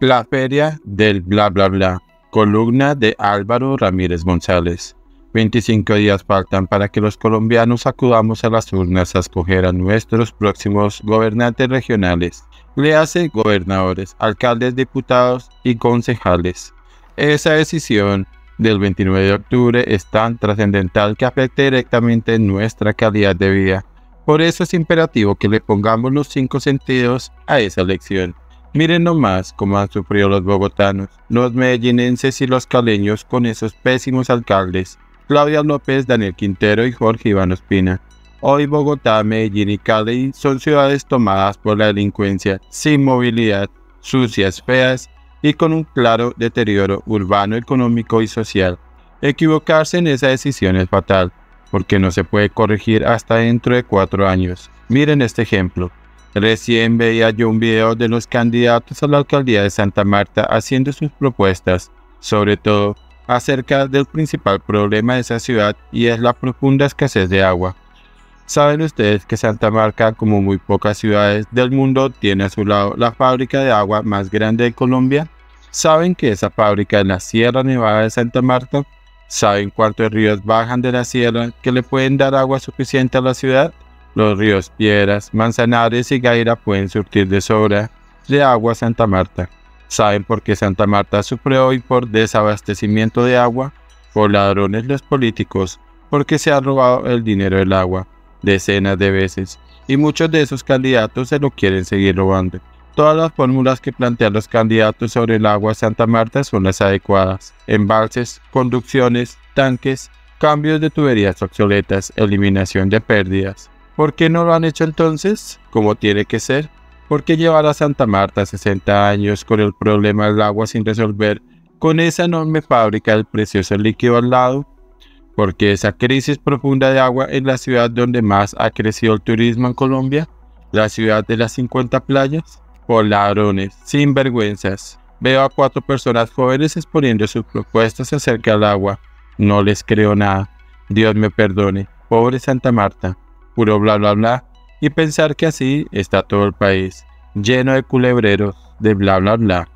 La feria del bla bla bla. Columna de Álvaro Ramírez González. 25 días faltan para que los colombianos acudamos a las urnas a escoger a nuestros próximos gobernantes regionales. Le hace gobernadores, alcaldes, diputados y concejales. Esa decisión del 29 de octubre es tan trascendental que afecta directamente nuestra calidad de vida. Por eso es imperativo que le pongamos los cinco sentidos a esa elección. Miren nomás cómo han sufrido los bogotanos, los medellinenses y los caleños con esos pésimos alcaldes, Claudia López, Daniel Quintero y Jorge Iván Ospina. Hoy Bogotá, Medellín y Cali son ciudades tomadas por la delincuencia, sin movilidad, sucias, feas y con un claro deterioro urbano, económico y social. Equivocarse en esa decisión es fatal, porque no se puede corregir hasta dentro de cuatro años. Miren este ejemplo. Recién veía yo un video de los candidatos a la alcaldía de Santa Marta haciendo sus propuestas, sobre todo acerca del principal problema de esa ciudad y es la profunda escasez de agua. Saben ustedes que Santa Marta, como muy pocas ciudades del mundo, tiene a su lado la fábrica de agua más grande de Colombia. ¿Saben que esa fábrica en la Sierra Nevada de Santa Marta? ¿Saben cuántos ríos bajan de la sierra que le pueden dar agua suficiente a la ciudad? Los ríos Piedras, Manzanares y Gaira pueden surtir de sobra de agua a Santa Marta. ¿Saben por qué Santa Marta sufre hoy por desabastecimiento de agua? Por ladrones los políticos, porque se ha robado el dinero del agua decenas de veces, y muchos de esos candidatos se lo quieren seguir robando. Todas las fórmulas que plantean los candidatos sobre el agua Santa Marta son las adecuadas. Embalses, conducciones, tanques, cambios de tuberías obsoletas, eliminación de pérdidas. ¿Por qué no lo han hecho entonces? Como tiene que ser. ¿Por qué llevar a Santa Marta 60 años con el problema del agua sin resolver, con esa enorme fábrica del precioso líquido al lado? Porque esa crisis profunda de agua en la ciudad donde más ha crecido el turismo en Colombia, la ciudad de las 50 playas, por ladrones, sin vergüenzas. Veo a cuatro personas jóvenes exponiendo sus propuestas acerca del agua. No les creo nada. Dios me perdone. Pobre Santa Marta puro bla bla bla, y pensar que así está todo el país, lleno de culebreros de bla bla bla.